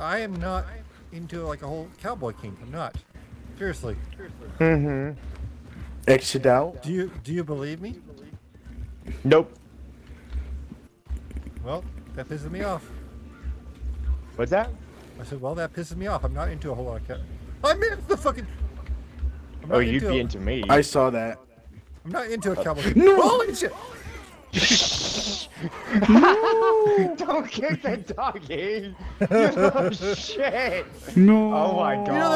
I am not into like a whole cowboy king. I'm not. Seriously. Mm-hmm. Exit out. Do you do you believe me? Nope. Well, that pisses me off. What's that? I said, well, that pisses me off. I'm not into a whole lot of cow. I'm into the fucking. I'm Oh, you'd into be a- into me. I saw that. I'm not into a cowboy. No! Holy shit! Mm. Don't kick the doggy. You little shit. No. Oh my god. You know